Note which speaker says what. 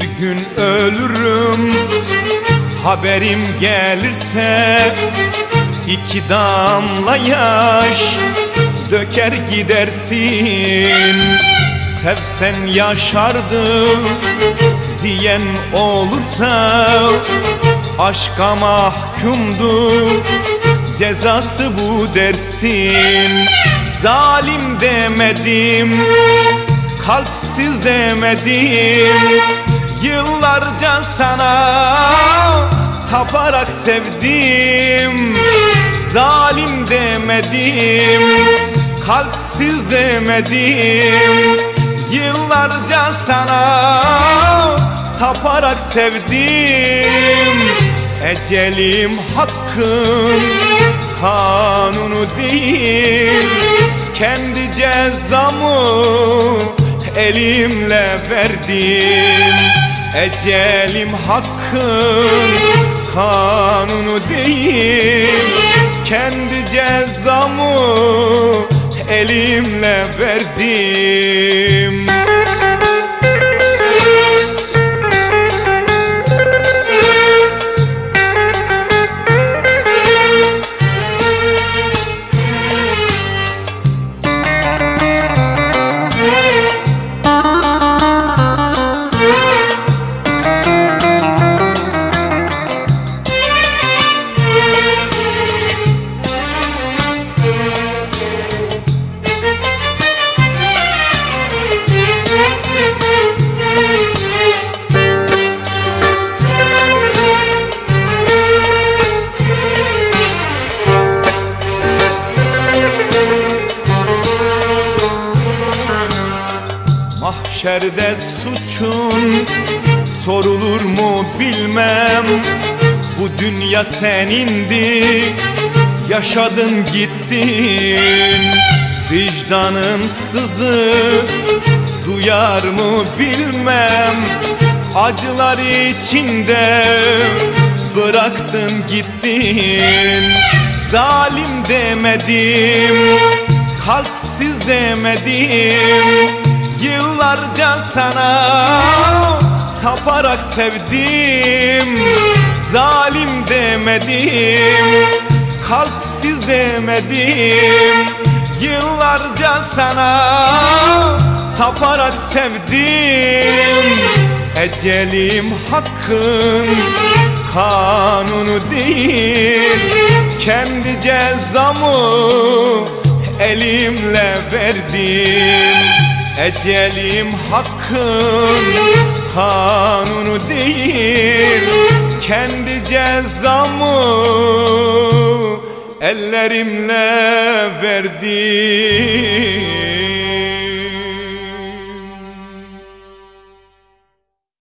Speaker 1: Bir gün ölürüm. Haberim gelirse iki damla yaş Döker gidersin. Sevsen yaşardı Diyen olursa Aşka mahkumdu Cezası bu dersin. Zalim demedim Kalpsiz demedim Yıllarca sana taparak sevdim. Zalim demedim Kalpsiz demedim. Yıllarca sana taparak sevdim. Ecelim hakkın kanunu değil. Kendi cezamı elimle verdim Ecelim hakkın kanunu değil Kendi cezamı elimle verdim Mahşerde suçun sorulur mu bilmem. Bu dünya senindi yaşadın gittin. Vicdanın sızı duyar mı bilmem. Acılar içinde bıraktın gittin. Zalim demedim kalpsiz demedim Yıllarca sana taparak sevdim. Zalim demedim Kalpsiz demedim. Yıllarca sana taparak sevdim. Ecelim hakkın kanunu değil. Kendi cezamı elimle verdim Ecelim hakkın kanunu değil Kendi cezamı ellerimle verdim